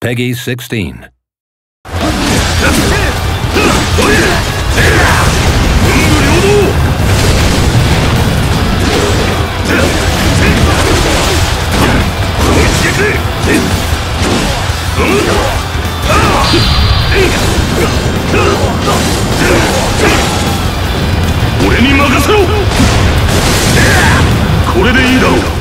Peggy 16. これでいいだろう